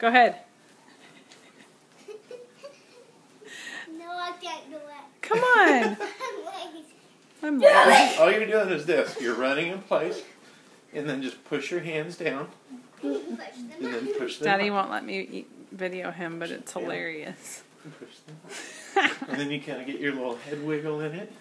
Go ahead. No, I can't do it. Come on. I'm I'm All you're doing is this. You're running in place, and then just push your hands down, Push and then push them Daddy up. won't let me eat, video him, but it's hilarious. and Push them and then you kind of get your little head wiggle in it.